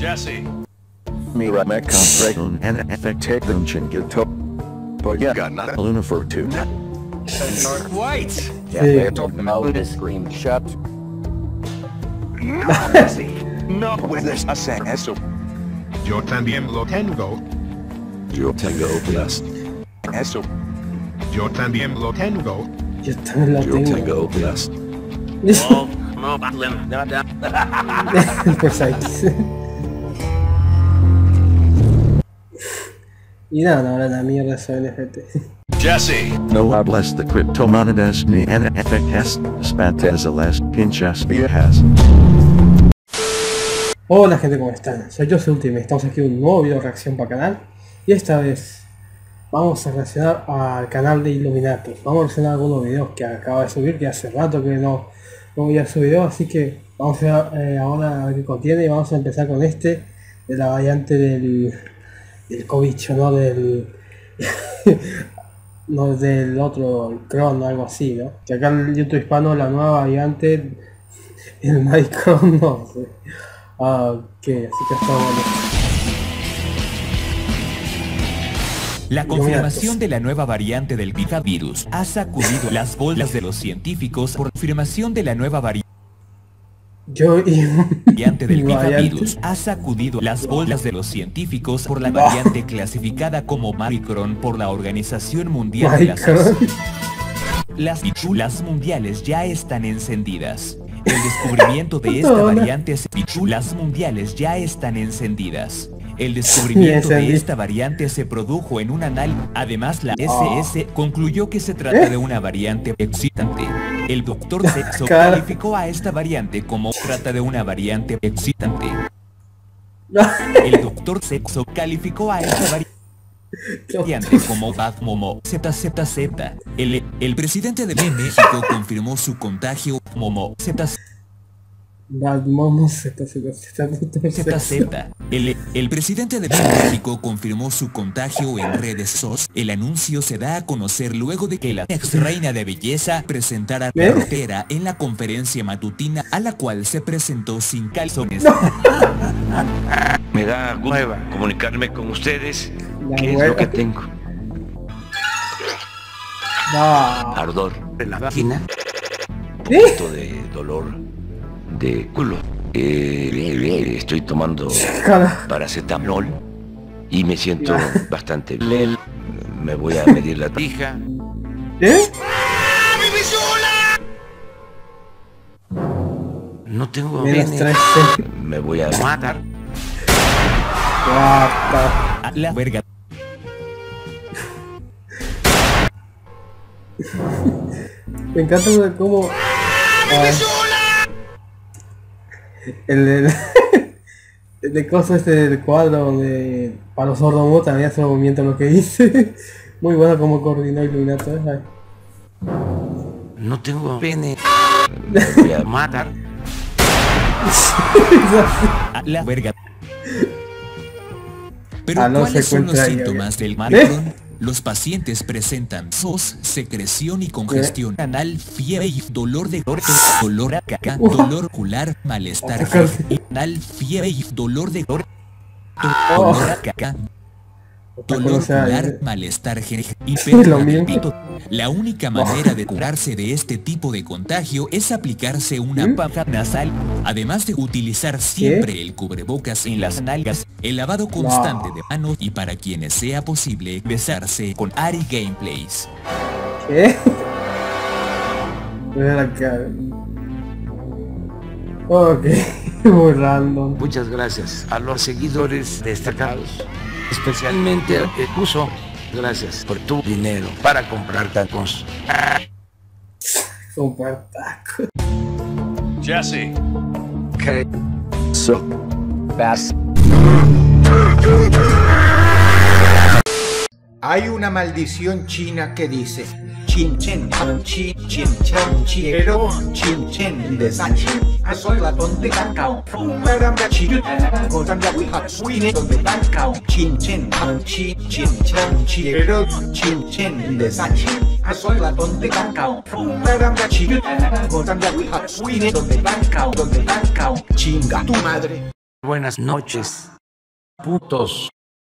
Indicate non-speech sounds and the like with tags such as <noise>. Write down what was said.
Jesse. Mira me compré un NFT de un chinguito. Voy a ganar una fortuna. White. Ya Sí. he tomado el screenshot. No, Jesse, no puedes hacer eso. Yo también lo tengo. Yo tengo Blast. Eso, Yo también lo tengo. Yo también la yo tengo. tengo Blast. <laughs> y nada, ahora la mierda son NFT. Jesse. No hablas de criptomonedas ni NFTs. Las pinchas viejas. Hola gente, ¿cómo están? Soy yo, Ultimate. Estamos aquí en un nuevo video de reacción para el canal. Y esta vez vamos a reaccionar al canal de Illuminatus. Vamos a reaccionar algunos videos que acaba de subir, que hace rato que no, no veía su video. Así que vamos a ver eh, ahora a ver qué contiene. Y vamos a empezar con este, de la variante del, del cobicho, no del... <laughs> no del otro, el Cron o algo así, ¿no? Que acá en el YouTube hispano la nueva variante, <laughs> el Micron, <laughs> no sé. Ah, ok, así que está bueno. La confirmación de la nueva variante del virus ha sacudido las bolas de los científicos por confirmación de la nueva variante Yo y... del <laughs> Variante. virus ha sacudido las bolas de los científicos por la variante clasificada como Micron por la Organización Mundial de la. Salud. Las pichulas mundiales ya están encendidas. El <laughs> descubrimiento de esta variante se pichulas mundiales ya están encendidas. El descubrimiento de esta variante se produjo en un anal. Además, la. SS concluyó que se trata de una variante excitante. El doctor Sexo <laughs> calificó a esta variante como trata de una variante excitante. El doctor Sexo calificó a esta <laughs> variante como Momo ZZZ. El, el presidente de México confirmó su contagio Momo ZZ. El, el presidente de México confirmó su contagio en redes sociales. El anuncio se da a conocer luego de que la ex reina de belleza presentara ¿Eh? cartera en la conferencia matutina a la cual se presentó sin calzones. Me da hueva comunicarme con ustedes. La ¿Qué es lo que tengo? Ardor en la vagina. Un ¿Eh? de dolor de culo. Eh, eh, estoy tomando paracetamol y me siento bastante bien. Me voy a medir la pija. ¿Eh? No tengo Menos pene. 13. Me voy a matar. A la verga. <laughs> Me encanta cómo. ah, el, el, <laughs> el de cosas este del cuadro donde para los sordomudos también hace movimiento lo que dice. <laughs> Muy bueno como coordinó Illuminato. ¿eh? No tengo <laughs> pene. Me voy a matar. A la verga. Pero Ah, no ¿cuáles son los síntomas del Micron? Los pacientes presentan tos, secreción y congestión anal, fiebre y dolor de orto, dolor a caca, dolor ocular, malestar anal, fiebre y dolor de orto, Oh. dolor a caca, Otra dolor cosa, ocular, eh, malestar. La única manera de curarse de este tipo de contagio es aplicarse una ¿Mm? paja nasal, además de utilizar siempre el cubrebocas en las nalgas, el lavado constante de manos y para quienes sea posible besarse con Ari Gameplays. ¿Qué? Ok, <laughs> muy random. Muchas gracias a los seguidores destacados, especialmente al que puso gracias por tu dinero para comprar tacos. Super taco. Jesse. So, Hay una maldición china que dice Chin chin chin chin latón de cacao Fumaram da chiru Gotan da wi hat suine donde cacao Chin chen chan chi chin chan chiero chin chen de san chin a soy latón de cacao chiru Gotan da wi hat suine donde cacao donde cacao Chinga tu madre Buenas noches, putos.